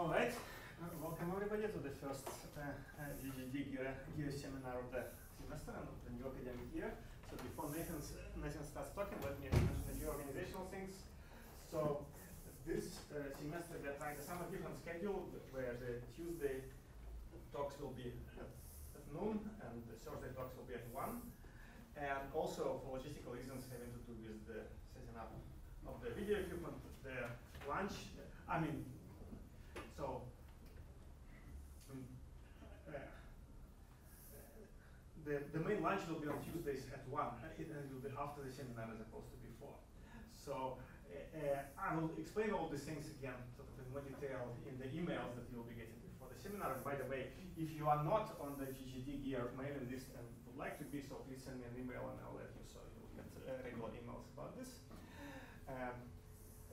All right. Uh, welcome everybody to the first uh, uh, GGD gear, gear seminar of the semester and of the new academic year. So before Nathan, Nathan starts talking, let me mention a few organizational things. So this uh, semester we are trying to some different schedule where the Tuesday talks will be at, at noon and the Thursday talks will be at 1. And also for logistical reasons having to do with the setting up of the video equipment, the lunch, I mean, so um, uh, the, the main lunch will be on Tuesdays at 1, uh, and it will be after the seminar as opposed to before. So uh, I will explain all these things again sort of in more detail in the emails that you will be getting before the seminar. And by the way, if you are not on the GGD Gear mailing list and would like to be, so please send me an email and I'll let you so you will get uh, regular emails about this. Um,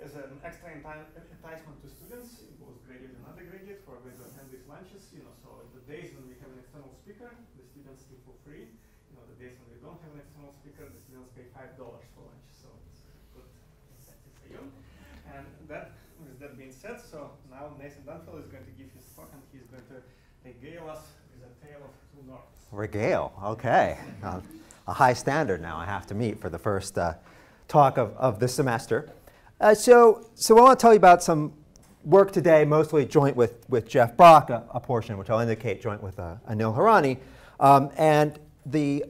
as an extra enticement to students, both graduate and undergraduate, who are going to attend these lunches, you know, so the days when we have an external speaker, students do for free. You know, the days when we don't have an external speaker, the students pay five dollars for lunch. So it's a good incentive for you. And that, with that being said, so now Nathan Dunfield is going to give his talk, and he's going to regale us with a tale of two norms. Regale, okay. Uh, a high standard now I have to meet for the first uh, talk of, of the semester. Uh, so, so I want to tell you about some work today, mostly joint with, with Jeff Brock, a, a portion which I'll indicate joint with uh, Anil Hirani. Um, and the,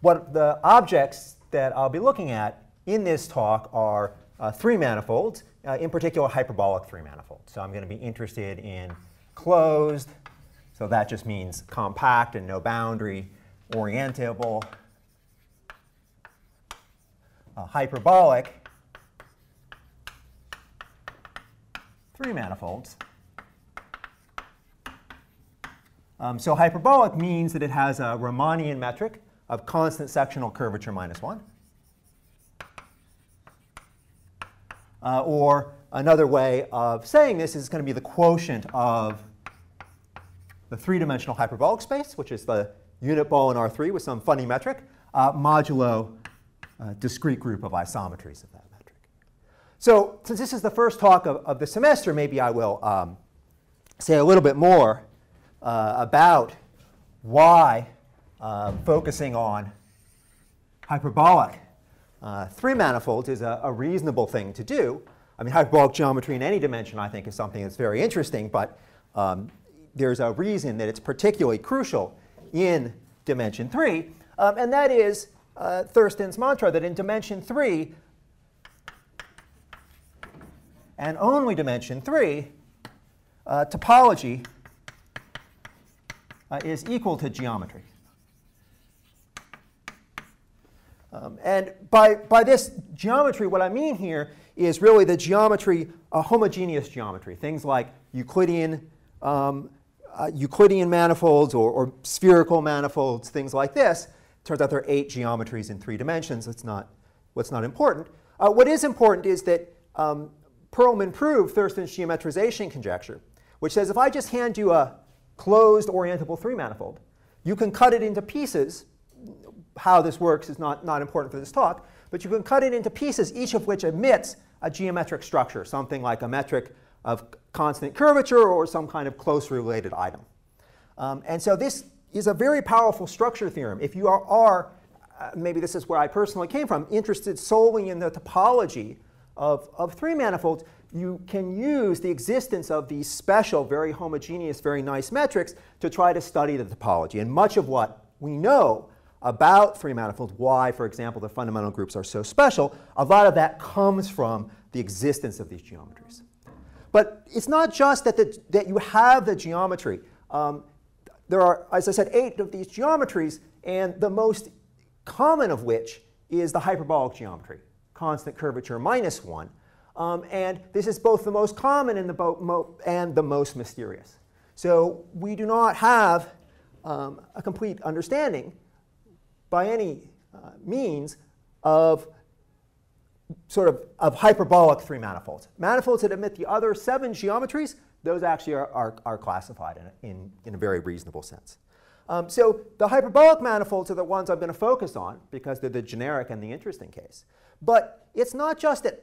what the objects that I'll be looking at in this talk are uh, three manifolds, uh, in particular hyperbolic three manifolds. So I'm going to be interested in closed, so that just means compact and no boundary, orientable, uh, hyperbolic, three manifolds. Um, so hyperbolic means that it has a Riemannian metric of constant sectional curvature minus 1. Uh, or another way of saying this is going to be the quotient of the three-dimensional hyperbolic space, which is the unit ball in R3 with some funny metric, uh, modulo uh, discrete group of isometries of that. Metric. So since this is the first talk of, of the semester, maybe I will um, say a little bit more uh, about why uh, focusing on hyperbolic uh, three manifolds is a, a, reasonable thing to do. I mean, hyperbolic geometry in any dimension, I think, is something that's very interesting, but um, there's a reason that it's particularly crucial in dimension three, um, and that is uh, Thurston's mantra that in dimension three, and only dimension 3, uh, topology uh, is equal to geometry. Um, and by, by this geometry, what I mean here is really the geometry, a homogeneous geometry, things like Euclidean, um, uh, Euclidean manifolds or, or, spherical manifolds, things like this. Turns out there are eight geometries in three dimensions. That's not what's not important. Uh, what is important is that um, Perelman proved Thurston's geometrization conjecture, which says if I just hand you a closed orientable three-manifold, you can cut it into pieces. How this works is not, not important for this talk, but you can cut it into pieces, each of which emits a geometric structure, something like a metric of constant curvature or some kind of closely related item. Um, and so this is a very powerful structure theorem. If you are, are uh, maybe this is where I personally came from, interested solely in the topology of, of three manifolds, you can use the existence of these special, very homogeneous, very nice metrics to try to study the topology. And much of what we know about three manifolds, why, for example, the fundamental groups are so special, a lot of that comes from the existence of these geometries. But it's not just that, the, that you have the geometry. Um, there are, as I said, eight of these geometries, and the most common of which is the hyperbolic geometry constant curvature minus 1. Um, and this is both the most common and the, and the most mysterious. So we do not have um, a complete understanding by any uh, means of sort of, of hyperbolic three manifolds. Manifolds that emit the other seven geometries, those actually are, are, are classified in, in, in a very reasonable sense. Um, so the hyperbolic manifolds are the ones I'm going to focus on because they're the generic and the interesting case. But it's not just that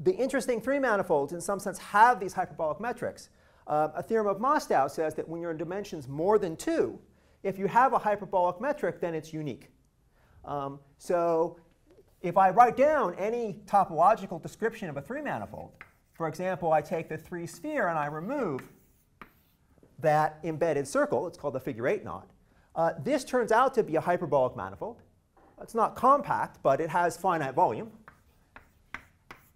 the interesting three manifolds in some sense have these hyperbolic metrics. uh, a theorem of Mostow says that when you're in dimensions more than 2, if you have a hyperbolic metric, then it's unique. Um, so if I write down any topological description of a three-manifold, for example, I take the three sphere and I remove that embedded circle, it's called the figure eight knot, uh, this turns out to be a hyperbolic manifold. It's not compact, but it has finite volume.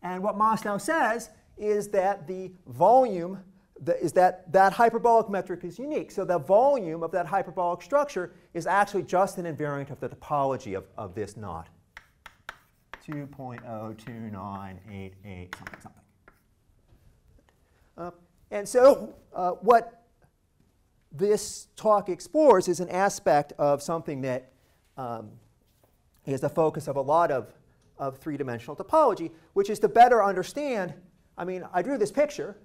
And what Mostow says is that the volume is that that hyperbolic metric is unique. So the volume of that hyperbolic structure is actually just an invariant of the topology of, of this knot. 2.02988 something something. Uh, and so uh, what this talk explores is an aspect of something that um, is the focus of a lot of, of three-dimensional topology, which is to better understand, I mean, I drew this picture.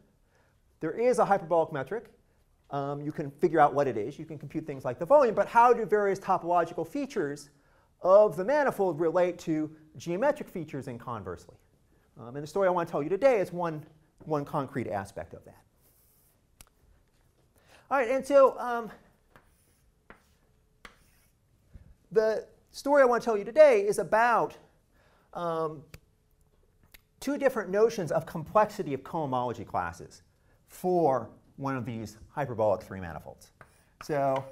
There is a hyperbolic metric. Um, you can figure out what it is. You can compute things like the volume, but how do various topological features of the manifold relate to geometric features and conversely? Um, and the story I want to tell you today is one, one concrete aspect of that. All right, and so um, the story I want to tell you today is about um, two different notions of complexity of cohomology classes for one of these hyperbolic three manifolds. So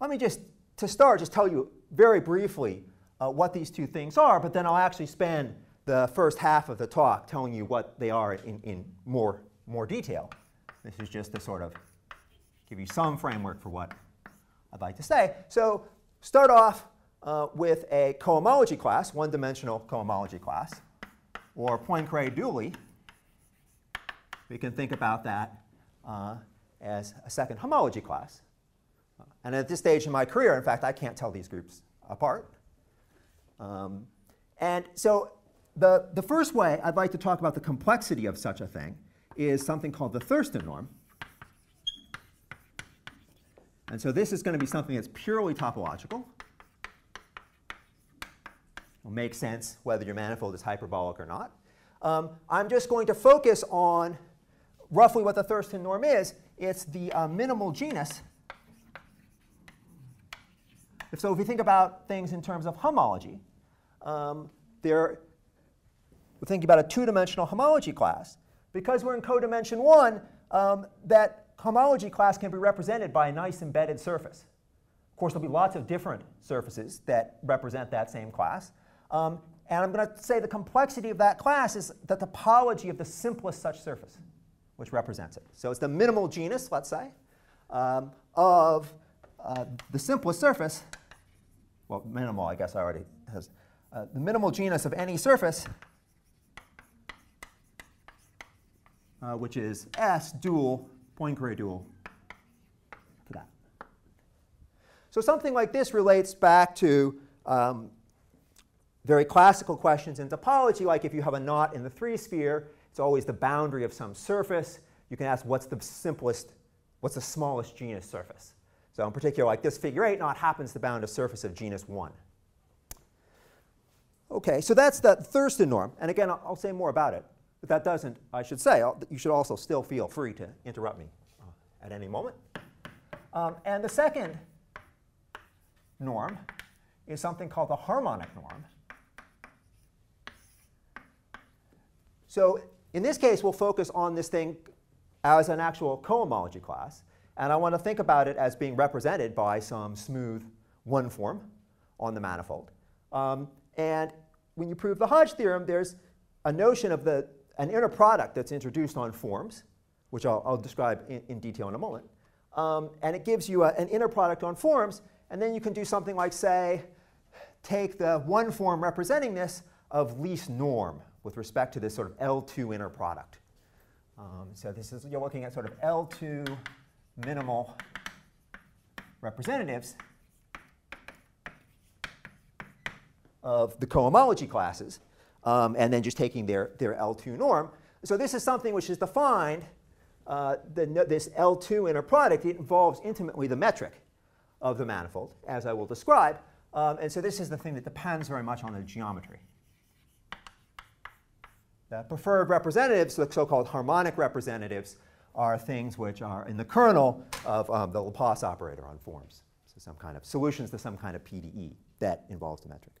let me just, to start, just tell you very briefly uh, what these two things are, but then I'll actually spend the first half of the talk telling you what they are in, in more, more detail. This is just to sort of give you some framework for what I'd like to say. So start off uh, with a cohomology class, one-dimensional cohomology class, or Poincare-dually. We can think about that uh, as a second homology class. And at this stage in my career, in fact, I can't tell these groups apart. Um, and so the, the first way I'd like to talk about the complexity of such a thing is something called the Thurston norm. And so this is going to be something that's purely topological. It'll make sense whether your manifold is hyperbolic or not. Um, I'm just going to focus on roughly what the Thurston norm is. It's the uh, minimal genus. So if you think about things in terms of homology, um, there, we're thinking about a two-dimensional homology class. Because we're in codimension 1, um, that homology class can be represented by a nice embedded surface. Of course, there'll be lots of different surfaces that represent that same class. Um, and I'm going to say the complexity of that class is the topology of the simplest such surface, which represents it. So it's the minimal genus, let's say, um, of uh, the simplest surface. Well, minimal, I guess I already has. Uh, the minimal genus of any surface, uh, which is S dual Poincare dual to that. So something like this relates back to um, very classical questions in topology, like if you have a knot in the three sphere, it's always the boundary of some surface. You can ask what's the simplest, what's the smallest genus surface. So in particular, like this figure eight knot happens to bound a surface of genus one. Okay, so that's the Thurston norm. And again, I'll, I'll say more about it. But that doesn't, I should say, I'll, you should also still feel free to interrupt me uh, at any moment. Um, and the second norm is something called the harmonic norm. So in this case, we'll focus on this thing as an actual cohomology class. And I want to think about it as being represented by some smooth one form on the manifold. Um, and when you prove the Hodge theorem, there's a notion of the an inner product that's introduced on forms, which I'll, I'll describe in, in, detail in a moment. Um, and it gives you a, an inner product on forms, and then you can do something like, say, take the one form representing this of least norm with respect to this sort of L2 inner product. Um, so this is, you're looking at sort of L2 minimal representatives of the cohomology classes um, and then just taking their, their L2 norm. So this is something which is defined, uh, the, this L2 inner product, it involves intimately the metric of the manifold, as I will describe. Um, and so this is the thing that depends very much on the geometry. The preferred representatives, the so-called harmonic representatives, are things which are in the kernel of um, the Laplace operator on forms. So some kind of solutions to some kind of PDE that involves the metric.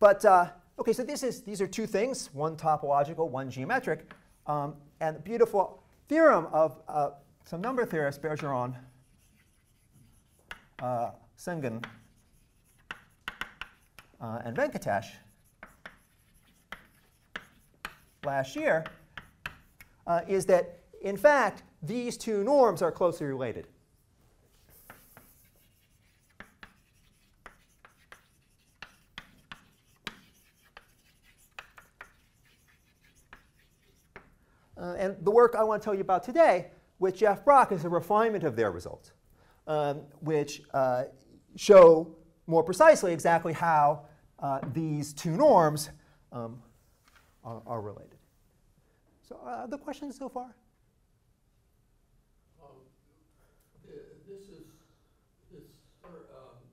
But uh, okay, so this is, these are two things, one topological, one geometric. Um, and the beautiful theorem of uh, some number theorists, Bergeron, uh, Sengun, uh, and Venkatesh, last year, uh, is that, in fact, these two norms are closely related. Uh, and the work I want to tell you about today with Jeff Brock is a refinement of their results, um, which uh, show more precisely exactly how uh, these two norms um, are, are, related. So, uh, the questions so far? Um, this is this uh,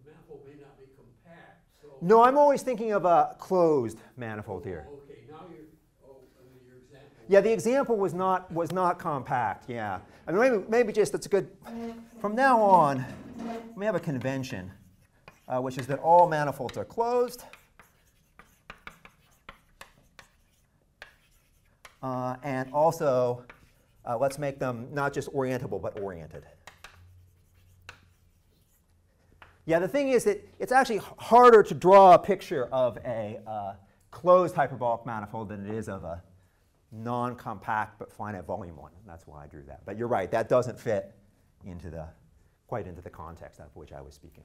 manifold may not be compact. So no, I'm always thinking of a closed manifold here. Oh, okay, now you're. Oh, I mean, your example. Yeah, the example was not was not compact. Yeah, I mean maybe maybe just that's a good. From now on, we have a convention, uh, which is that all manifolds are closed. Uh, and also, uh, let's make them not just orientable, but oriented. Yeah, the thing is that it's actually harder to draw a picture of a uh, closed hyperbolic manifold than it is of a non-compact but finite volume one. That's why I drew that. But you're right, that doesn't fit into the, quite into the context of which I was speaking.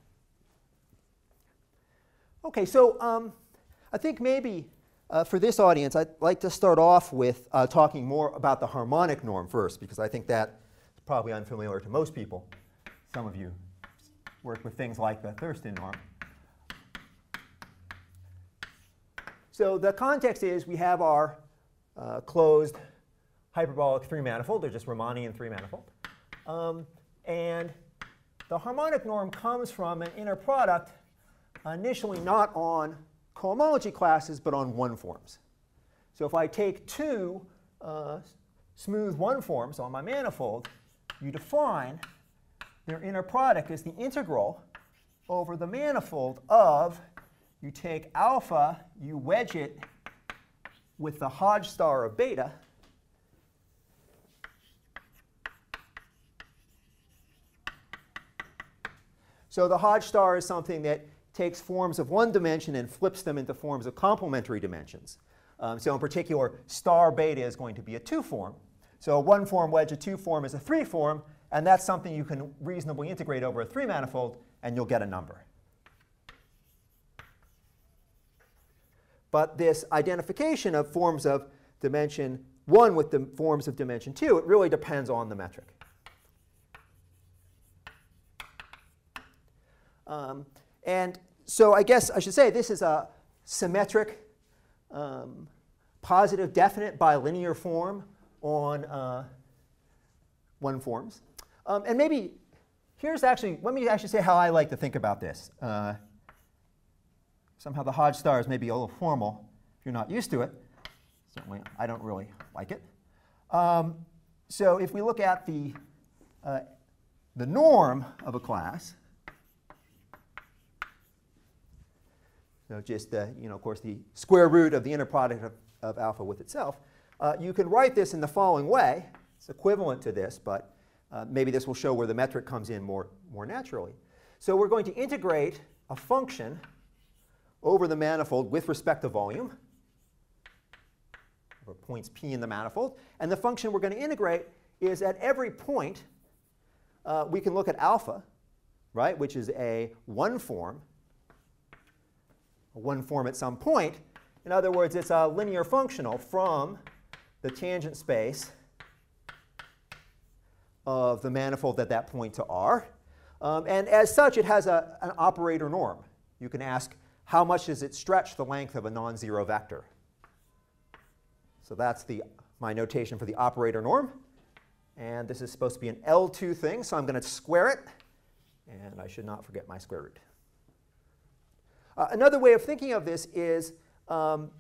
Okay, so um, I think maybe uh, for this audience, I'd like to start off with uh, talking more about the harmonic norm first, because I think that is probably unfamiliar to most people. Some of you work with things like the Thurston norm. So the context is we have our uh, closed hyperbolic three-manifold, or just Riemannian three-manifold. Um, and the harmonic norm comes from an inner product initially not on cohomology classes, but on one forms. So if I take two uh, smooth one forms on my manifold, you define their inner product as the integral over the manifold of, you take alpha, you wedge it with the Hodge star of beta, So the Hodge star is something that takes forms of one dimension and flips them into forms of complementary dimensions. Um, so in particular, star beta is going to be a two form. So a one form wedge, a two form is a three form, and that's something you can reasonably integrate over a three manifold, and you'll get a number. But this identification of forms of dimension 1 with the forms of dimension 2, it really depends on the metric. Um, and so I guess I should say this is a symmetric, um, positive, definite bilinear form on uh, one forms. Um, and maybe here's actually, let me actually say how I like to think about this. Uh, somehow the Hodge star is maybe a little formal if you're not used to it. Certainly, I don't really like it. Um, so if we look at the, uh, the norm of a class, So just, uh, you know, of course, the square root of the inner product of, of alpha with itself. Uh, you can write this in the following way. It's equivalent to this, but uh, maybe this will show where the metric comes in more, more naturally. So we're going to integrate a function over the manifold with respect to volume, over points p in the manifold. And the function we're going to integrate is at every point, uh, we can look at alpha, right, which is a one form one form at some point. In other words, it's a linear functional from the tangent space of the manifold at that point to R. Um, and as such, it has a, an operator norm. You can ask, how much does it stretch the length of a non-zero vector? So that's the, my notation for the operator norm. And this is supposed to be an L2 thing, so I'm going to square it. And I should not forget my square root. Uh, another way of thinking of this is um,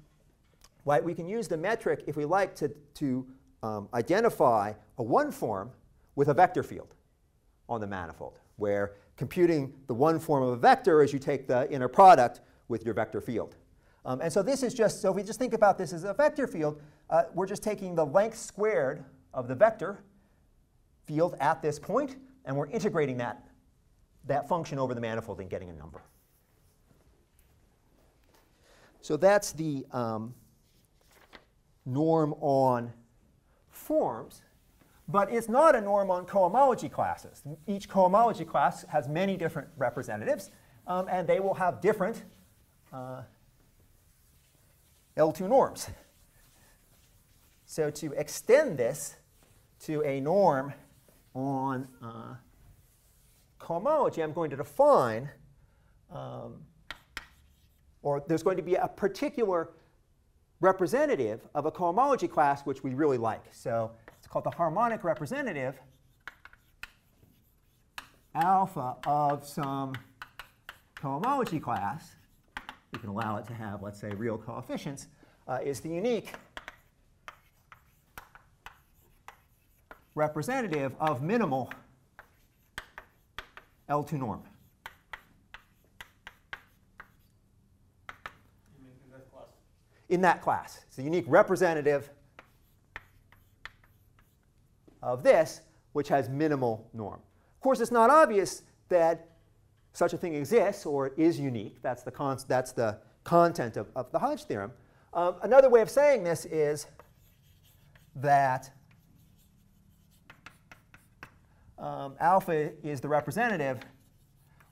right, we can use the metric, if we like, to, to um, identify a one form with a vector field on the manifold, where computing the one form of a vector is you take the inner product with your vector field. Um, and so this is just, so if we just think about this as a vector field, uh, we're just taking the length squared of the vector field at this point, and we're integrating that, that function over the manifold and getting a number. So that's the um, norm on forms, but it's not a norm on cohomology classes. Each cohomology class has many different representatives, um, and they will have different uh, L2 norms. So to extend this to a norm on uh, cohomology, I'm going to define, um, or there's going to be a particular representative of a cohomology class which we really like. So it's called the harmonic representative alpha of some cohomology class. We can allow it to have, let's say, real coefficients, uh, is the unique representative of minimal L2 norm. You mean in that class? In that class. It's a unique representative of this, which has minimal norm. Of course, it's not obvious that such a thing exists or is unique. That's the, that's the content of, of the Hodge theorem. Um, another way of saying this is that um, alpha is the representative,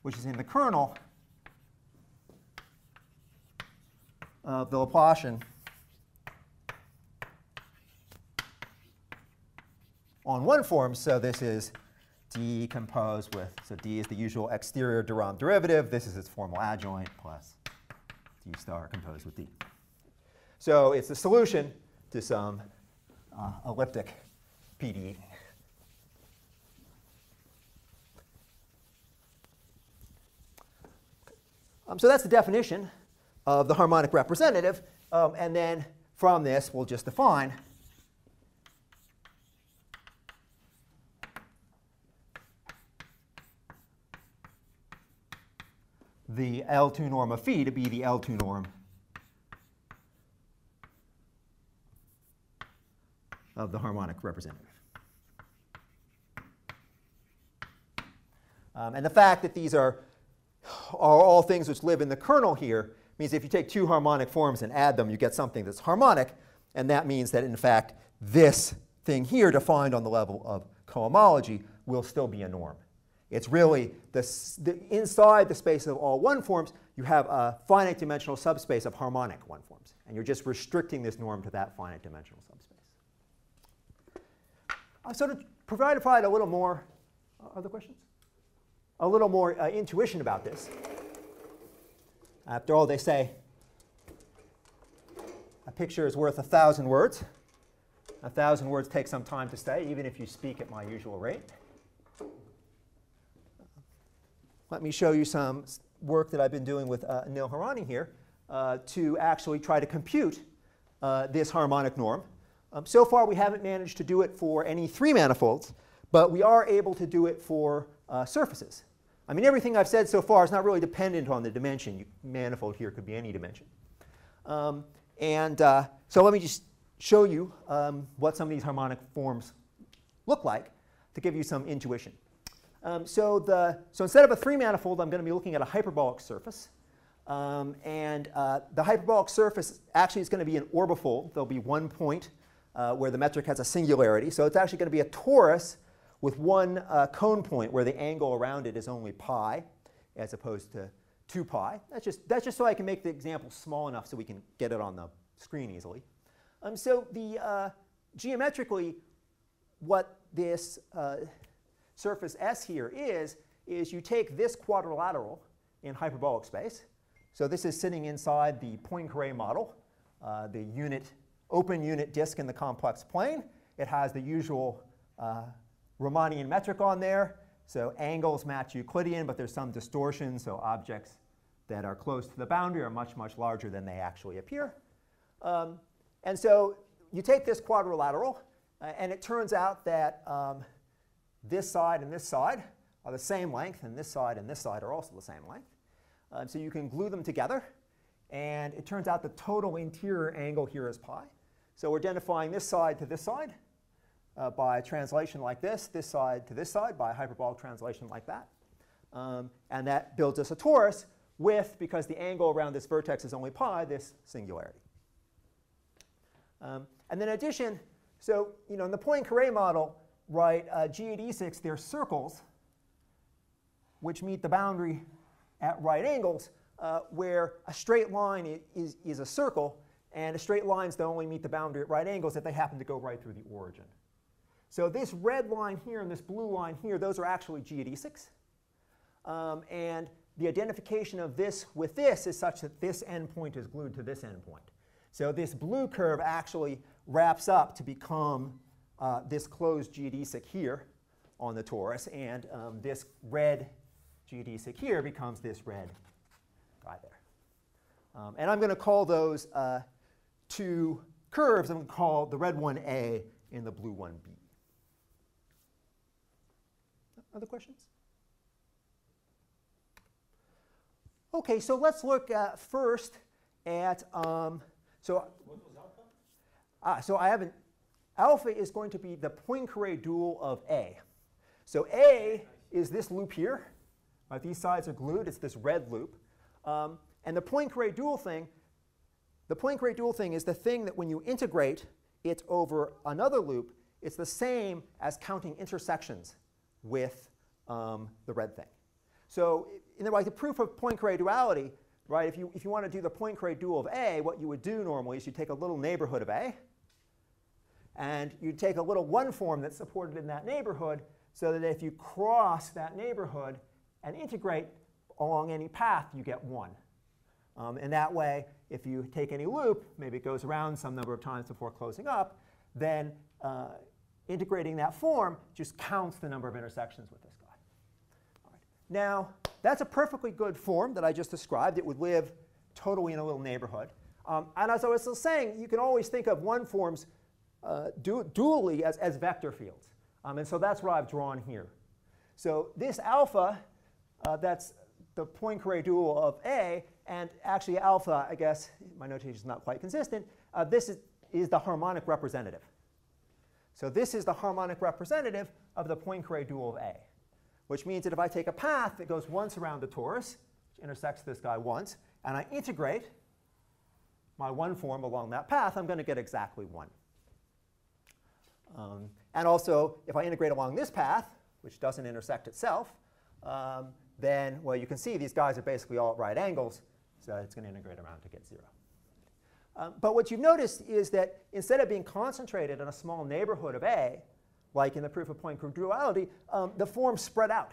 which is in the kernel of the Laplacian on one form. So this is d composed with, so d is the usual exterior Rham derivative. This is its formal adjoint plus d star composed with d. So it's the solution to some uh, elliptic PDE. Um, so that's the definition of the harmonic representative. Um, and then from this, we'll just define the L2 norm of phi to be the L2 norm of the harmonic representative. Um, and the fact that these are, are all things which live in the kernel here means if you take two harmonic forms and add them, you get something that's harmonic. And that means that, in fact, this thing here, defined on the level of cohomology, will still be a norm. It's really the, the, inside the space of all one forms, you have a finite dimensional subspace of harmonic one forms. And you're just restricting this norm to that finite dimensional subspace. Uh, so to provide, provide a little more, uh, other questions? A little more uh, intuition about this. After all, they say a picture is worth a thousand words. A thousand words take some time to say, even if you speak at my usual rate. Let me show you some work that I've been doing with uh, Anil Hirani here uh, to actually try to compute uh, this harmonic norm. Um, so far, we haven't managed to do it for any three manifolds, but we are able to do it for uh, surfaces. I mean, everything I've said so far is not really dependent on the dimension. You, manifold here could be any dimension. Um, and uh, so let me just show you um, what some of these harmonic forms look like to give you some intuition. Um, so, the, so instead of a three manifold, I'm going to be looking at a hyperbolic surface. Um, and uh, the hyperbolic surface actually is going to be an orbifold. There'll be one point uh, where the metric has a singularity. So it's actually going to be a torus with one uh, cone point where the angle around it is only pi as opposed to 2 pi. That's just, that's just so I can make the example small enough so we can get it on the screen easily. Um, so the, uh, geometrically, what this uh, surface S here is, is you take this quadrilateral in hyperbolic space. So this is sitting inside the Poincare model, uh, the unit, open unit disk in the complex plane. It has the usual uh, Riemannian metric on there. So angles match Euclidean, but there's some distortion, so objects that are close to the boundary are much, much larger than they actually appear. Um, and so you take this quadrilateral, Uh, and it turns out that um, this side and this side are the same length, and this side and this side are also the same length. Um, so you can glue them together, and it turns out the total interior angle here is pi. So we're identifying this side to this side uh, by a translation like this, this side to this side by hyperbolic translation like that. Um, and that builds us a torus with, because the angle around this vertex is only pi, this singularity. Um, and then in addition, so you know, in the Poincare model, right, uh, geodesics, they're circles which meet the boundary at right angles, uh, where a straight line is, is a circle, and a straight lines that only meet the boundary at right angles if they happen to go right through the origin. So this red line here and this blue line here, those are actually geodesics. Um, and the identification of this with this is such that this endpoint is glued to this endpoint. So this blue curve actually wraps up to become uh, this closed geodesic here on the torus, and um, this red geodesic here becomes this red guy there. Um, and I'm going to call those uh, two curves, I'm going to call the red one A and the blue one B. Other questions? Okay, so let's look uh, first at, um, so, ah, so I haven't, alpha is going to be the Poincare dual of A. So A is this loop here. Right, these sides are glued, it's this red loop. Um, and the Poincare dual thing, the Poincare dual thing is the thing that when you integrate it over another loop, it's the same as counting intersections with um, the red thing. So in the, like, the proof of Poincare duality, right, if you, if you want to do the Poincare dual of A, what you would do normally is you take a little neighborhood of A, and you take a little one form that's supported in that neighborhood so that if you cross that neighborhood and integrate along any path, you get 1. Um, and that way, if you take any loop, maybe it goes around some number of times before closing up, then uh, integrating that form just counts the number of intersections with this guy. Now, that's a perfectly good form that I just described. It would live totally in a little neighborhood. Um, and as I was saying, you can always think of one forms uh, du dually as, as vector fields. Um, and so that's what I've drawn here. So this alpha, uh, that's the Poincare dual of A, and actually alpha, I guess, my notation is not quite consistent, uh, this is, is the harmonic representative. So this is the harmonic representative of the Poincare dual of A, which means that if I take a path that goes once around the torus, which intersects this guy once, and I integrate my one form along that path, I'm going to get exactly 1. Um, and also, if I integrate along this path, which doesn't intersect itself, um, then, well, you can see these guys are basically all at right angles, so it's going to integrate around to get 0. Um, but what you've noticed is that instead of being concentrated in a small neighborhood of A, like in the proof of Poincare duality, um, the form spread out.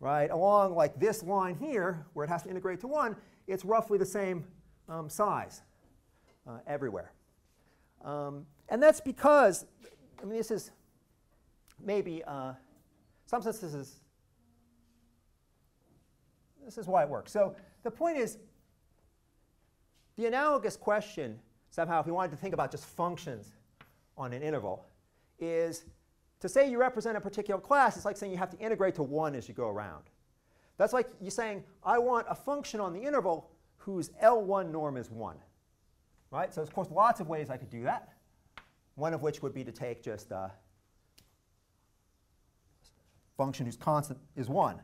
Right? Along like this line here, where it has to integrate to 1, it's roughly the same um, size uh, everywhere. Um, and that's because, I mean, this is maybe, uh, some sense this is, this is why it works. So the point is, the analogous question, somehow, if we wanted to think about just functions on an interval, is to say you represent a particular class, it's like saying you have to integrate to 1 as you go around. That's like you saying, I want a function on the interval whose L1 norm is 1. Right? So, of course, lots of ways I could do that. One of which would be to take just a function whose constant is 1,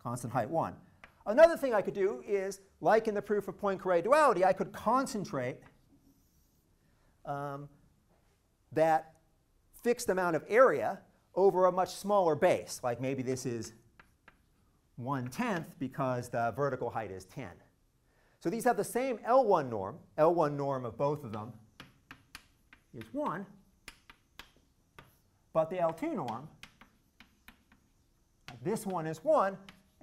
constant height 1. Another thing I could do is, like in the proof of Poincare duality, I could concentrate um, that fixed amount of area over a much smaller base. Like maybe this is 1 tenth because the vertical height is 10. So these have the same L1 norm. L1 norm of both of them is 1. But the L2 norm, this one is 1,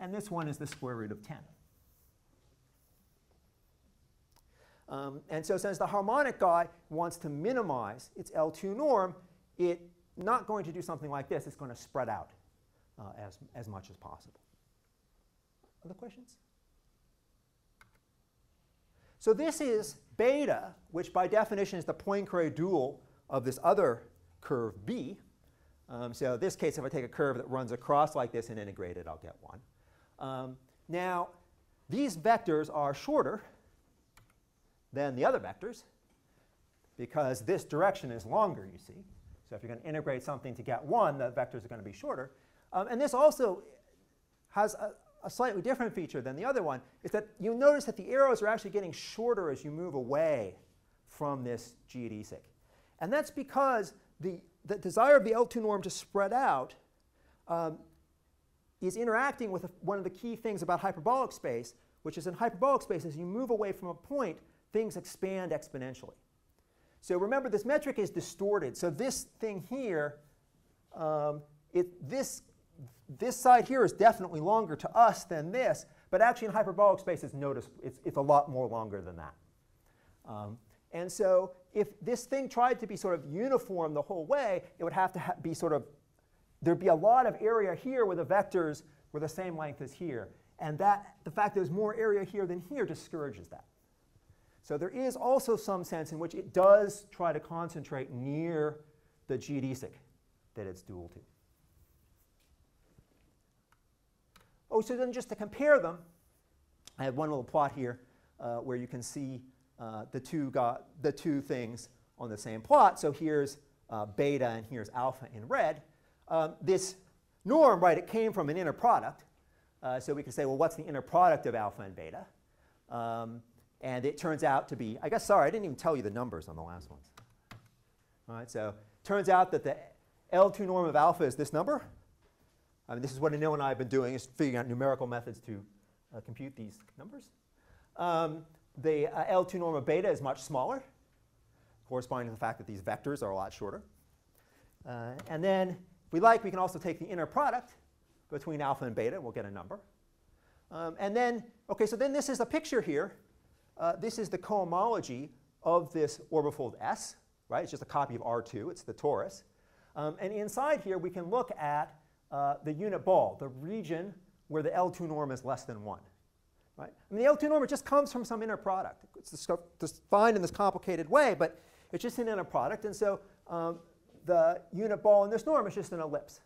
and this one is the square root of 10. Um, and so since the harmonic guy wants to minimize its L2 norm, it's not going to do something like this. It's going to spread out uh, as, as much as possible. Other questions? So this is beta, which by definition is the Poincare dual of this other curve B. Um, so in this case, if I take a curve that runs across like this and integrate it, I'll get 1. Um, now, these vectors are shorter than the other vectors because this direction is longer, you see. So if you're going to integrate something to get 1, the vectors are going to be shorter. Um, and this also has a, a, slightly different feature than the other one, is that you'll notice that the arrows are actually getting shorter as you move away from this geodesic. And that's because the, the desire of the L2 norm to spread out um, is interacting with a, one of the key things about hyperbolic space, which is in hyperbolic space, as you move away from a point, things expand exponentially. So remember, this metric is distorted. So this thing here, um, it, this, this side here is definitely longer to us than this, but actually in hyperbolic space, it's, notice, it's, it's a lot more longer than that. Um, and so if this thing tried to be sort of uniform the whole way, it would have to ha be sort of, there'd be a lot of area here where the vectors were the same length as here. And that, the fact there's more area here than here discourages that. So there is also some sense in which it does try to concentrate near the geodesic that it's dual to. Oh, so then just to compare them, I have one little plot here uh, where you can see uh, the, two got, the two things on the same plot. So here's uh, beta and here's alpha in red. Um, this norm, right, it came from an inner product. Uh, so we can say, well, what's the inner product of alpha and beta? Um, and it turns out to be, I guess, sorry, I didn't even tell you the numbers on the last ones. All right, so turns out that the L2 norm of alpha is this number. I mean, this is what Anil and I have been doing, is figuring out numerical methods to uh, compute these numbers. Um, the uh, L2 norm of beta is much smaller, corresponding to the fact that these vectors are a lot shorter. Uh, and then, we like, we can also take the inner product between alpha and beta. We'll get a number. Um, and then, OK, so then this is a picture here. Uh, this is the cohomology of this orbifold S. Right? It's just a copy of R2. It's the torus. Um, and inside here, we can look at uh, the unit ball, the region where the L2 norm is less than 1. Right? I mean, the L2 norm just comes from some inner product. It's defined in this complicated way, but it's just an inner product. And so um, the unit ball in this norm is just an ellipse.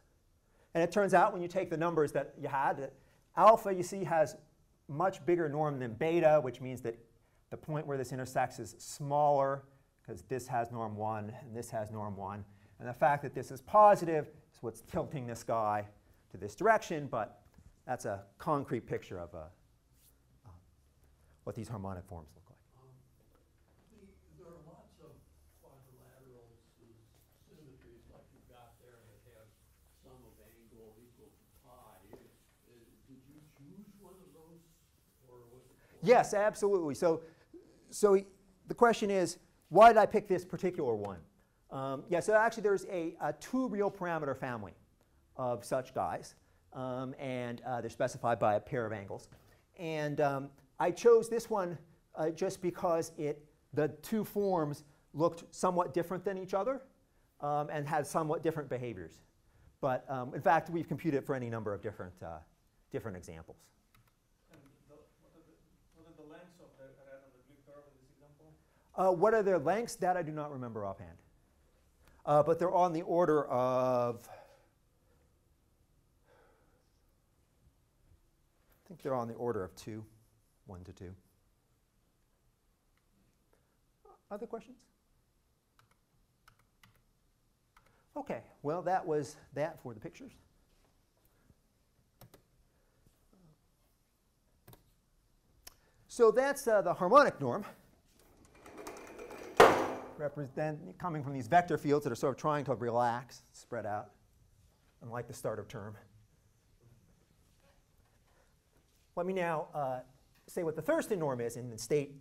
And it turns out when you take the numbers that you had, that alpha, you see, has much bigger norm than beta, which means that the point where this intersects is smaller because this has norm 1 and this has norm 1. And the fact that this is positive is what's tilting this guy to this direction, but that's a concrete picture of a what these harmonic forms look like. Um, the, there are lots of quadrilaterals, symmetries like you've got there that have sum of angle equal to pi. Uh, did you choose one of those, or was it? Yes, absolutely. So, so the question is, why did I pick this particular one? Um, yeah, so actually there's a, a, two real parameter family of such guys, um, and uh, they're specified by a pair of angles. And um, I chose this one uh, just because it, the two forms looked somewhat different than each other um, and had somewhat different behaviors. But um, in fact, we've computed for any number of different, uh, different examples. And the, what, are the, what are the lengths of the red and the blue curve in this example? Uh, what are their lengths? That I do not remember offhand. Uh, but they're on the order of, I think they're on the order of two. 1 to 2. Other questions? Okay, well, that was that for the pictures. So that's uh, the harmonic norm, represent, coming from these vector fields that are sort of trying to relax, spread out, unlike the Thurston norm. Let me now uh, say what the Thurston norm is and then state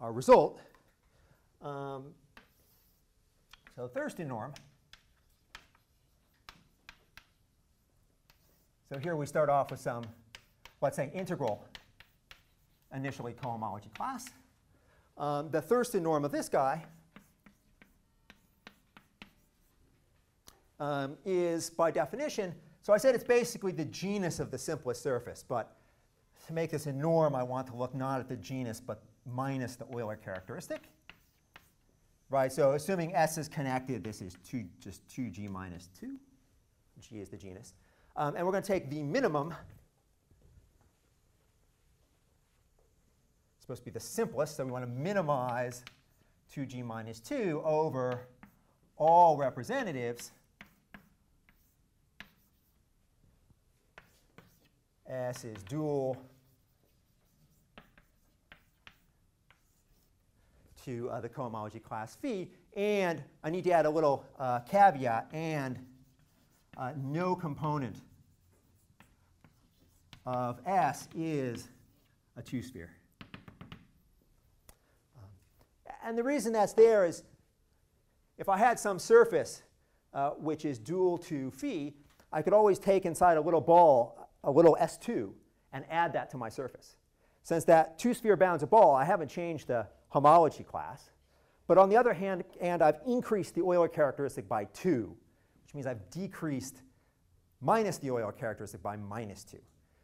our result. Um, so Thurston norm. So here we start off with some, let's say, integral initially cohomology class. Um, the Thurston norm of this guy um, is, by definition, so I said it's basically the genus of the simplest surface, but to make this a norm, I want to look not at the genus, but minus the Euler characteristic. right? So assuming S is connected, this is two, just 2g minus 2. G is the genus. Um, and we're going to take the minimum. Supposed to be the simplest, so we want to minimize 2g minus 2 over all representatives S is dual to uh, the cohomology class phi. And I need to add a little uh, caveat and uh, no component of S is a two-sphere. Um, and the reason that's there is if I had some surface uh, which is dual to phi, I could always take inside a little ball, a little S2, and add that to my surface. Since that two-sphere bounds a ball, I haven't changed the homology class. But on the other hand, and I've increased the Euler characteristic by 2, which means I've decreased minus the Euler characteristic by minus 2.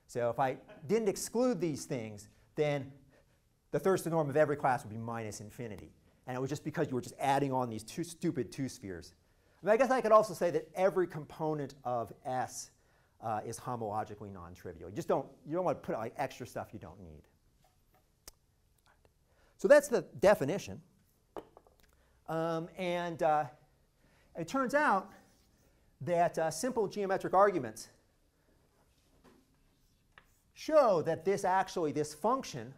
So if I didn't exclude these things, then the Thurston norm of every class would be minus infinity. And it was just because you were just adding on these two stupid two spheres. I, mean, I guess I could also say that every component of S uh, is homologically non-trivial. You just don't, you don't want to put like extra stuff you don't need. So that's the definition. Um, and uh, it turns out that uh, simple geometric arguments show that this actually, this function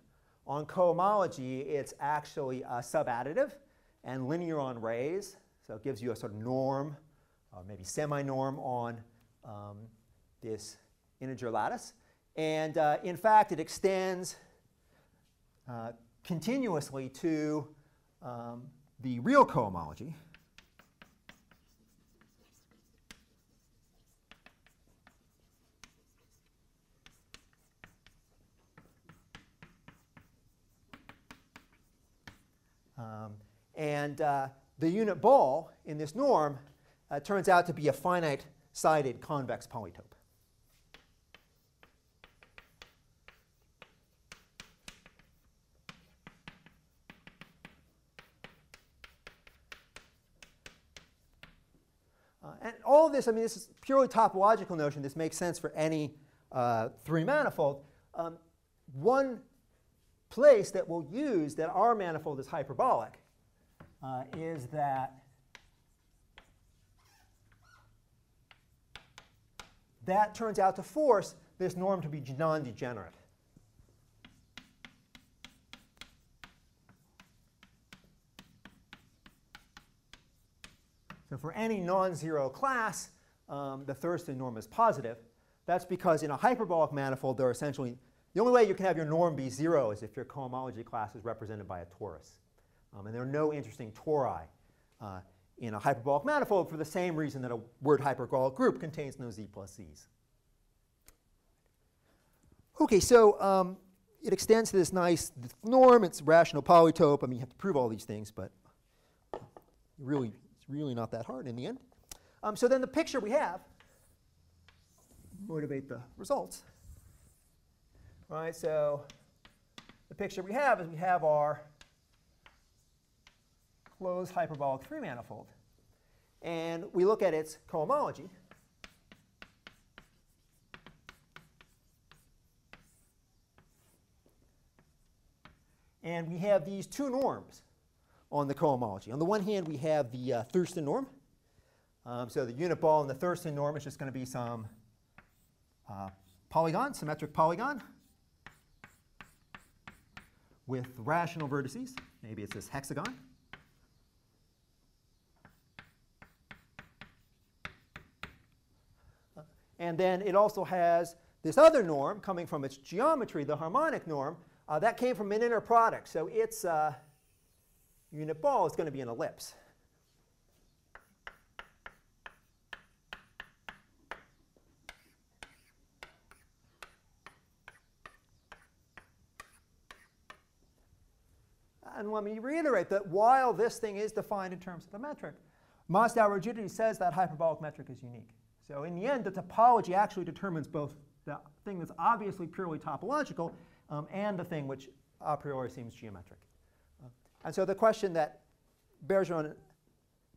on cohomology, it's actually uh, subadditive and linear on rays. So it gives you a sort of norm, or maybe semi-norm on um, this integer lattice. And uh, in fact, it extends uh, continuously to um, the real cohomology. Um, and uh, the unit ball in this norm uh, turns out to be a finite-sided convex polytope. Uh, and all of this, I mean, this is purely topological notion. This makes sense for any uh, three manifold. Um, one place that we'll use that our manifold is hyperbolic uh, is that that turns out to force this norm to be non-degenerate. So for any non-zero class, um, the Thurston norm is positive. That's because in a hyperbolic manifold, there are essentially the only way you can have your norm be zero is if your cohomology class is represented by a torus. Um, and there are no interesting tori uh, in a hyperbolic manifold for the same reason that a word hyperbolic group contains no z plus z's. Okay, so um, it extends to this nice norm. It's rational polytope. I mean, you have to prove all these things, but really, it's really not that hard in the end. Um, so then the picture we have motivate the results. Right, so the picture we have is we have our closed hyperbolic three manifold. And we look at its cohomology. And we have these two norms on the cohomology. On the one hand, we have the uh, Thurston norm. Um, so the unit ball in the Thurston norm is just going to be some uh, polygon, symmetric polygon with rational vertices. Maybe it's this hexagon. And then it also has this other norm coming from its geometry, the harmonic norm. Uh, that came from an inner product. So its uh, unit ball is going to be an ellipse. And let me reiterate that while this thing is defined in terms of the metric, Mostow rigidity says that hyperbolic metric is unique. So in the end, the topology actually determines both the thing that's obviously purely topological um, and the thing which a priori seems geometric. Uh, and so the question that Bergeron,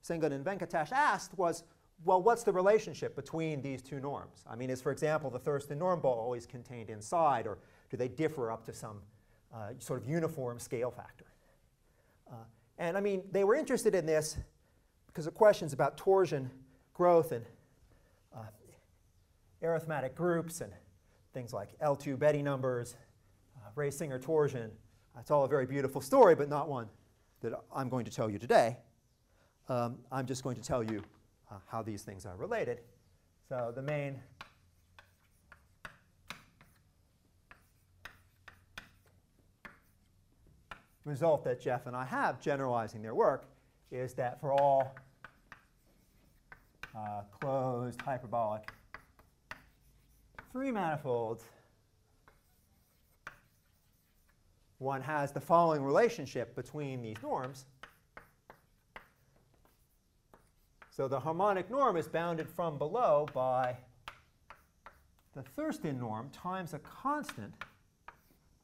Sengun, and Venkatesh asked was, well, what's the relationship between these two norms? I mean, is, for example, the Thurston norm ball always contained inside, or do they differ up to some uh, sort of uniform scale factor? And I mean, they were interested in this because of questions about torsion, growth, and uh, arithmetic groups, and things like L2 Betti numbers, uh, Ray-Singer torsion. It's all a very beautiful story, but not one that I'm going to tell you today. Um, I'm just going to tell you uh, how these things are related. So the main result that Jeff and I have generalizing their work is that for all uh, closed hyperbolic three manifolds, one has the following relationship between these norms. So the harmonic norm is bounded from below by the Thurston norm times a constant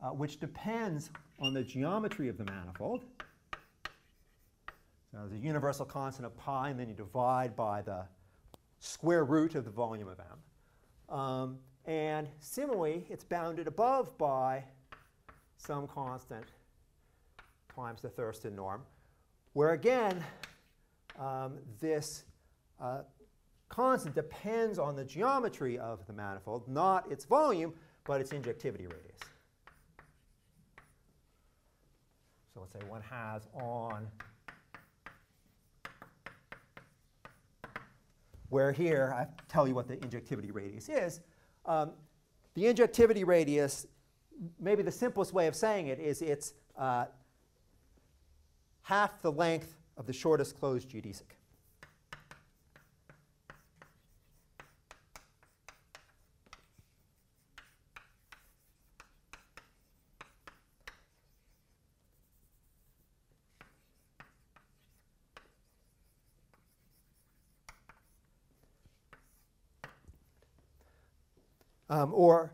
uh, which depends on the geometry of the manifold. So a universal constant of pi, and then you divide by the square root of the volume of M. Um, and similarly, it's bounded above by some constant times the Thurston norm, where again, um, this uh, constant depends on the geometry of the manifold, not its volume, but its injectivity radius. Let's say one has on, where here I tell you what the injectivity radius is. Um, the injectivity radius, maybe the simplest way of saying it is it's uh, half the length of the shortest closed geodesic. Um, or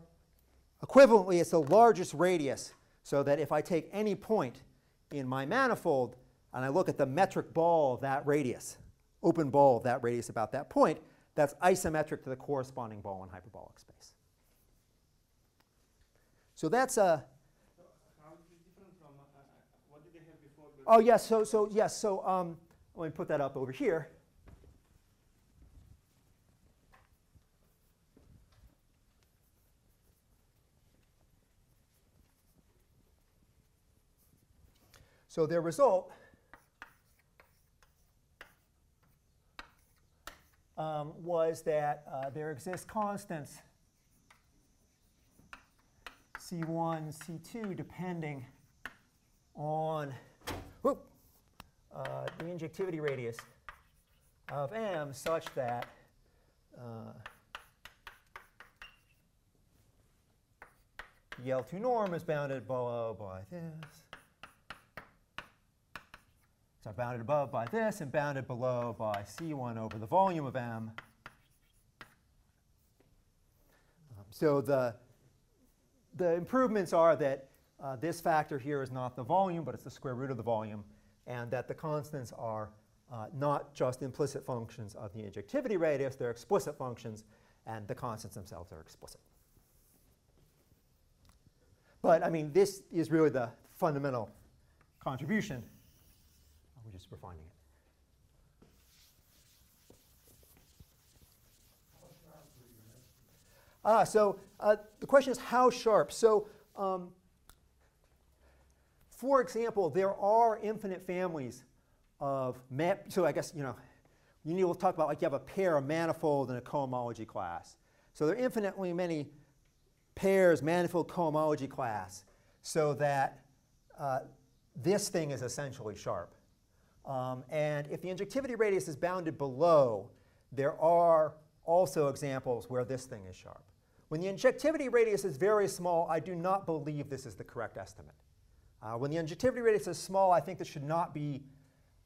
equivalently, it's the largest radius, so that if I take any point in my manifold and I look at the metric ball of that radius, open ball of that radius about that point, that's isometric to the corresponding ball in hyperbolic space. So that's a. So how is it different from uh, uh, what did they have before? the- Oh yes. So so yes. So um, let me put that up over here. So their result um, was that uh, there exist constants C1, C2, depending on whoop, uh, the injectivity radius of M such that uh, the L2 norm is bounded below by this. So I bounded above by this and bounded below by C1 over the volume of M. Um, so the, the improvements are that uh, this factor here is not the volume, but it's the square root of the volume, and that the constants are uh, not just implicit functions of the injectivity radius, they're explicit functions, and the constants themselves are explicit. But I mean, this is really the fundamental contribution. We're just refining it. Ah, so uh, the question is how sharp. So, um, for example, there are infinite families of map. So I guess you know, you need to talk about like you have a pair, a manifold, and a cohomology class. So there are infinitely many pairs, manifold cohomology class, so that uh, this thing is essentially sharp. Um, and if the injectivity radius is bounded below, there are also examples where this thing is sharp. When the injectivity radius is very small, I do not believe this is the correct estimate. Uh, when the injectivity radius is small, I think this should not be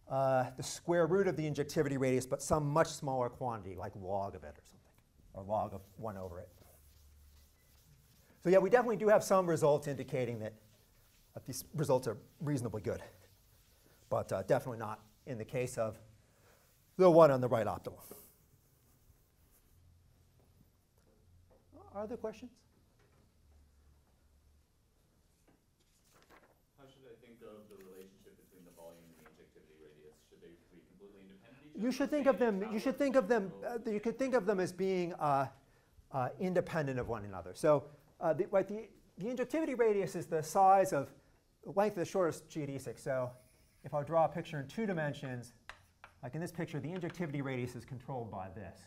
uh, the square root of the injectivity radius, but some much smaller quantity, like log of it or something, or log of 1 over it. So yeah, we definitely do have some results indicating that, that these results are reasonably good, but uh, definitely not in the case of the one on the right optimal. Are there questions? How should I think of the relationship between the volume and the injectivity radius? Should they be completely independent each? You should think of them. You should think of them. Uh, you could think of them as being uh, uh, independent of one another. So, uh, the, right, the, the injectivity radius is the size of the length of the shortest geodesic. So, if I draw a picture in two dimensions, like in this picture, the injectivity radius is controlled by this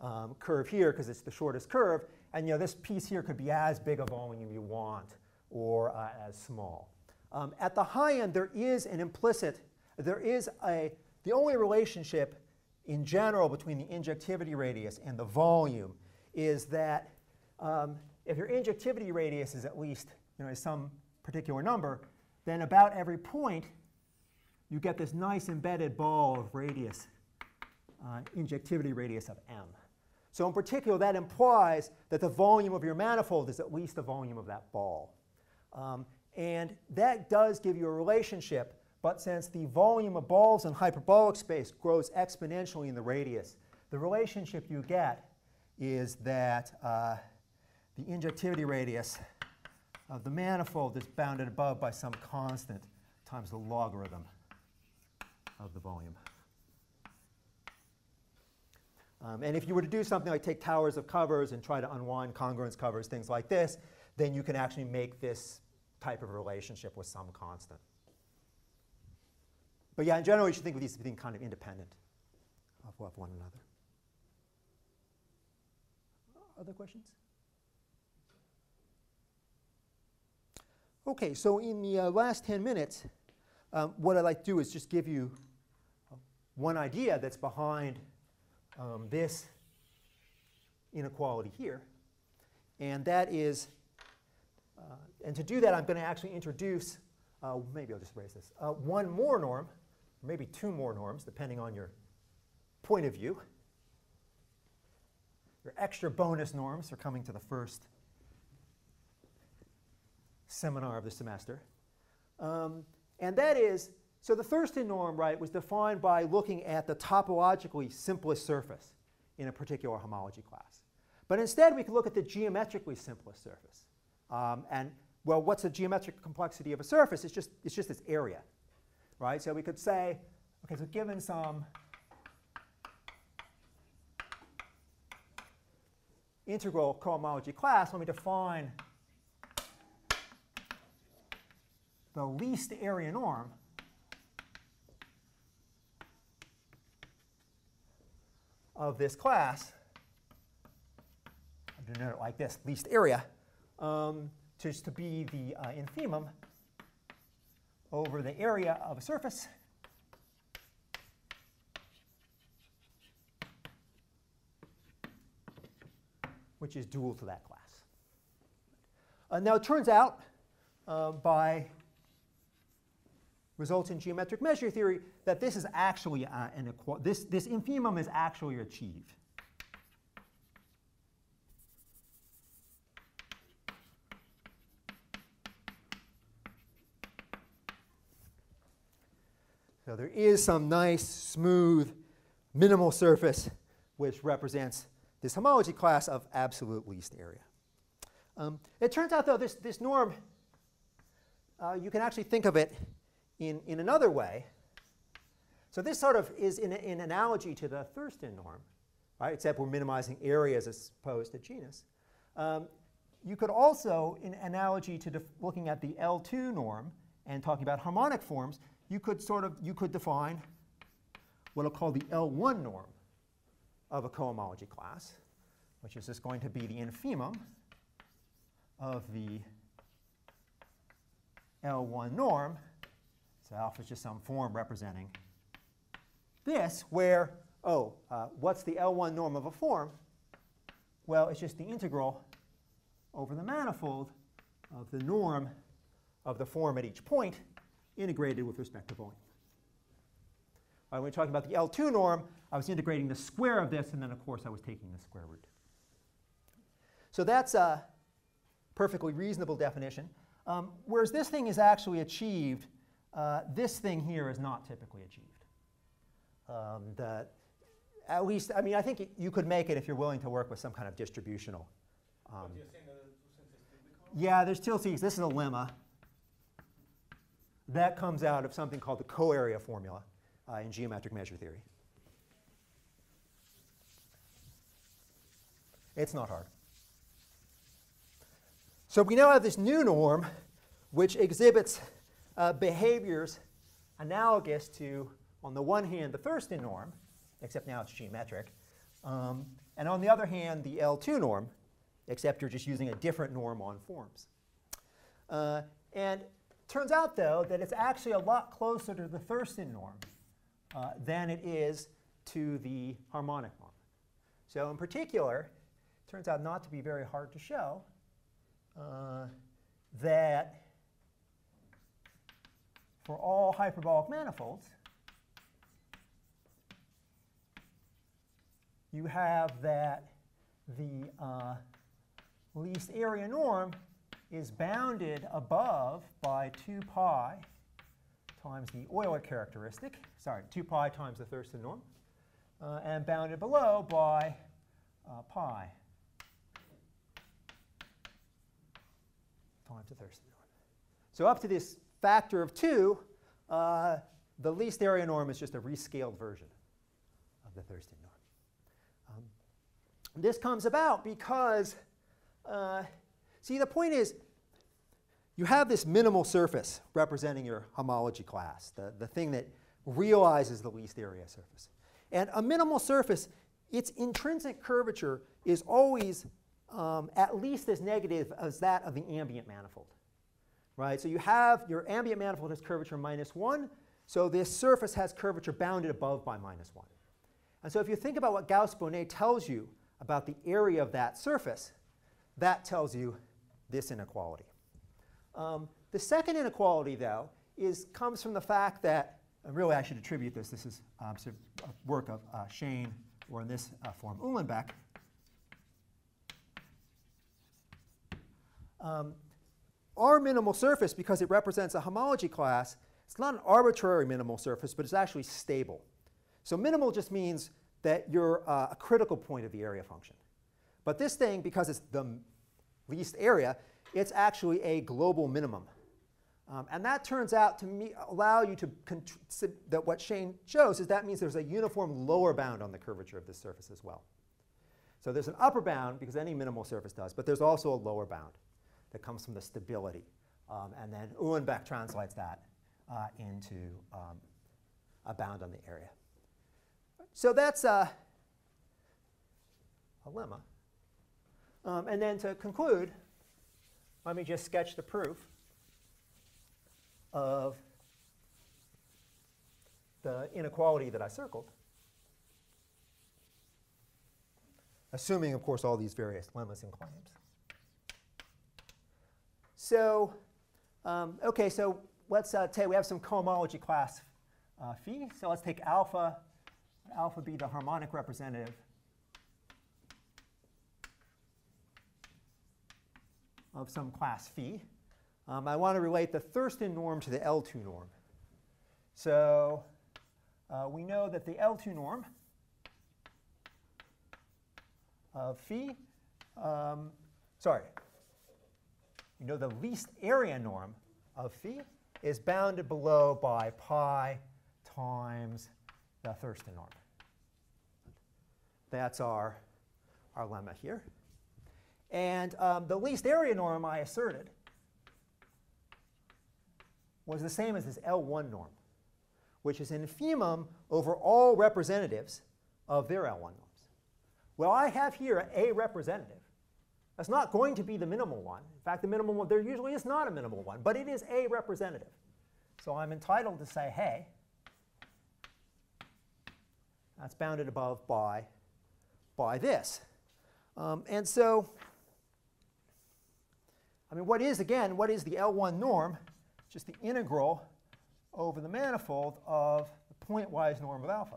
um, curve here because it's the shortest curve, and you know this piece here could be as big a volume you want or uh, as small. Um, at the high end, there is an implicit, there is a the only relationship in general between the injectivity radius and the volume is that um, if your injectivity radius is at least you know, is some particular number, then about every point you get this nice embedded ball of radius, uh, injectivity radius of m. So in particular, that implies that the volume of your manifold is at least the volume of that ball. Um, and that does give you a relationship but since the volume of balls in hyperbolic space grows exponentially in the radius, the relationship you get is that uh, the injectivity radius of the manifold is bounded above by some constant times the logarithm of the volume. Um, and if you were to do something like take towers of covers and try to unwind congruence covers, things like this, then you can actually make this type of relationship with some constant. But yeah, in general, you should think of these as being kind of independent of one another. Other questions? Okay, so in the uh, last 10 minutes, um, what I'd like to do is just give you uh, one idea that's behind um, this inequality here. And that is, uh, and to do that, I'm going to actually introduce, uh, maybe I'll just erase this, uh, one more norm maybe two more norms, depending on your point of view. Your extra bonus norms are coming to the first seminar of the semester. Um, and that is, so the Thurston norm, right, was defined by looking at the topologically simplest surface in a particular homology class. But instead, we could look at the geometrically simplest surface. Um, and, well, what's the geometric complexity of a surface? It's just, it's just its area right? So we could say, okay, so given some integral cohomology class, let me define the least area norm of this class, I denote it like this, least area, um, just to be the uh, infimum over the area of a surface. which is dual to that class. Uh, now, it turns out uh, by results in geometric measure theory that this is actually uh, an equal, this, this infimum is actually achieved. So there is some nice, smooth, minimal surface which represents this homology class of absolute least area. Um, it turns out, though, this, this norm, uh, you can actually think of it in, in another way. So this sort of is in, analogy to the Thurston norm, right? except we're minimizing areas as opposed to genus. Um, you could also, in analogy to looking at the L2 norm and talking about harmonic forms, you could sort of you could define what I'll call the L1 norm of a cohomology class, which is just going to be the infimum of the L1 norm. Alpha is just some form representing this, where, oh, uh, what's the L1 norm of a form? Well, it's just the integral over the manifold of the norm of the form at each point integrated with respect to volume. When we're talking about the L2 norm, I was integrating the square of this, and then, of course, I was taking the square root. So that's a perfectly reasonable definition. Um, whereas this thing is actually achieved, uh, this thing here is not typically achieved. Um, the, at least, I mean, I think you could make it if you're willing to work with some kind of distributional. But Um, you're saying that the two yeah, there's tildes. This is a lemma. That comes out of something called the co-area formula uh, in geometric measure theory. It's not hard. So we now have this new norm which exhibits uh, behaviors analogous to, on the one hand, the Thurston norm, except now it's geometric, um, and on the other hand, the L2 norm, except you're just using a different norm on forms. Uh, and turns out, though, that it's actually a lot closer to the Thurston norm uh, than it is to the harmonic norm. So in particular, it turns out not to be very hard to show uh, that for all hyperbolic manifolds, you have that the uh, least area norm is bounded above by 2 pi times the Euler characteristic, sorry, 2 pi times the Thurston norm, uh, and bounded below by uh, pi times the Thurston norm. So up to this factor of 2, uh, the least area norm is just a rescaled version of the Thurston norm. Um, this comes about because, uh, see, the point is, you have this minimal surface representing your homology class, the, the thing that realizes the least area surface. And a minimal surface, its intrinsic curvature is always um, at least as negative as that of the ambient manifold. Right? So you have your ambient manifold has curvature minus 1, so this surface has curvature bounded above by minus 1. And so if you think about what Gauss-Bonnet tells you about the area of that surface, that tells you this inequality. Um, the second inequality, though, is, comes from the fact that, and really I should attribute this, this is um, sort of work of uh, Schoen, or in this uh, form, Uhlenbeck. Um, our minimal surface, because it represents a homology class, it's not an arbitrary minimal surface, but it's actually stable. So minimal just means that you're uh, a critical point of the area function. But this thing, because it's the least area, it's actually a global minimum. Um, and that turns out to me, allow you to, that what Schoen shows is that means there's a uniform lower bound on the curvature of this surface as well. So there's an upper bound, because any minimal surface does, but there's also a lower bound that comes from the stability. Um, and then Uhlenbeck translates that uh, into um, a bound on the area. So that's uh, a lemma. Um, and then to conclude, let me just sketch the proof of the inequality that I circled, assuming, of course, all these various lemmas and claims. So, um, okay, so let's uh, take, we have some cohomology class uh, phi. So let's take alpha, alpha be the harmonic representative of some class phi. Um, I want to relate the Thurston norm to the L2 norm. So uh, we know that the L2 norm of phi, um, sorry, you know the least area norm of phi is bounded below by pi times the Thurston norm. That's our, our lemma here. And um, the least area norm I asserted was the same as this L1 norm, which is infimum over all representatives of their L1 norms. Well, I have here a representative. That's not going to be the minimal one. In fact, the minimal one, there usually is not a minimal one, but it is a representative. So I'm entitled to say, hey, that's bounded above by, by this. Um, and so, I mean, what is, again, what is the L1 norm? Just the integral over the manifold of the pointwise norm of alpha.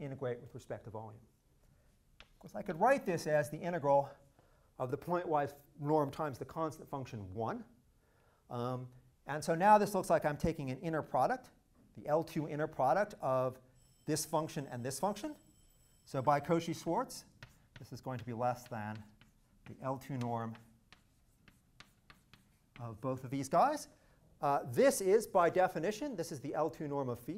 Integrate with respect to volume. Course, I could write this as the integral of the pointwise norm times the constant function 1. Um, and so now this looks like I'm taking an inner product the L2 inner product of this function and this function. So by Cauchy-Schwarz, this is going to be less than the L2 norm of both of these guys. Uh, this is, by definition, this is the L2 norm of phi.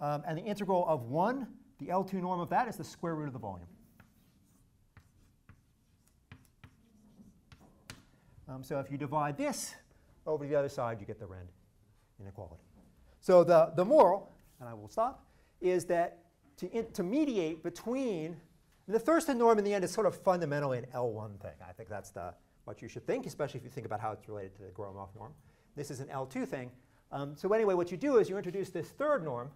Um, and the integral of 1, the L2 norm of that is the square root of the volume. Um, so if you divide this over to the other side, you get the Rend inequality. So the, the moral, and I will stop, is that to, in, to mediate between the Thurston norm in the end is sort of fundamentally an L1 thing. I think that's the, what you should think, especially if you think about how it's related to the Gromov norm. This is an L2 thing. Um, so anyway, what you do is you introduce this third norm,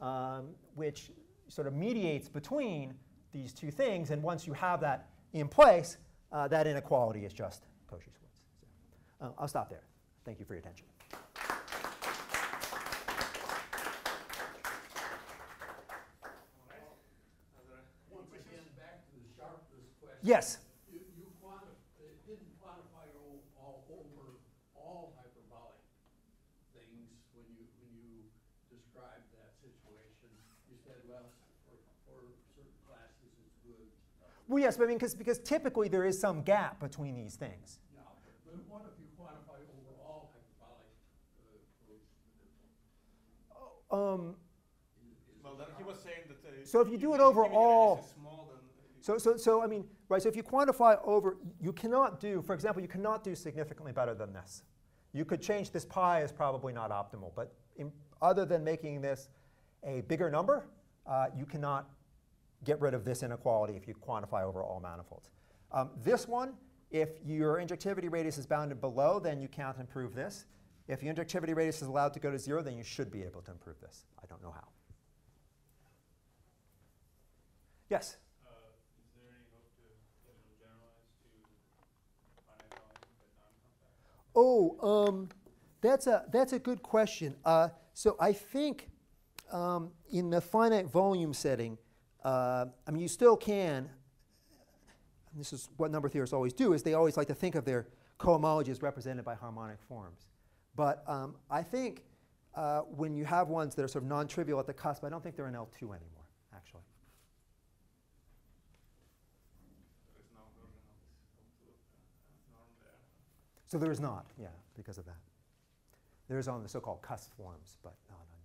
um, which sort of mediates between these two things. And once you have that in place, uh, that inequality is just Cauchy-Schwarz. So, uh, I'll stop there. Thank you for your attention. Alright. Other Once questions? again, back to the sharpness question. Yes. You, you quanti, it didn't quantify all, all over all hyperbolic things when you, when you described that situation. You said, well, for, for certain classes it's good. Well, yes, but I mean, cause, because typically there is some gap between these things. Now, but what if you quantify over all hyperbolic, uh. Um, Is- is Well, then he was saying that. uh, So if you do it the over all- radius is small, then, uh, so, so, so, I mean, right, so if you quantify over, you cannot do, for example, you cannot do significantly better than this. You could change this pi is probably not optimal, but in, other than making this a bigger number, uh, you cannot get rid of this inequality if you quantify over all manifolds. Um, this one, if your injectivity radius is bounded below, then you can't improve this. If your injectivity radius is allowed to go to zero, then you should be able to improve this. I don't know how. Yes? Uh, is there any hope to get to finite volume but non-compact? Oh, um, that's a that's a good question. Uh, so I think um, in the finite volume setting, uh, I mean, you still can. This is what number theorists always do: is they always like to think of their cohomology as represented by harmonic forms. But um, I think uh, when you have ones that are sort of non-trivial at the cusp, I don't think they're in L2 anymore, actually. there is no version of this L2 norm there. So there is not, yeah, because of that. There is on the so-called cusp forms, but not on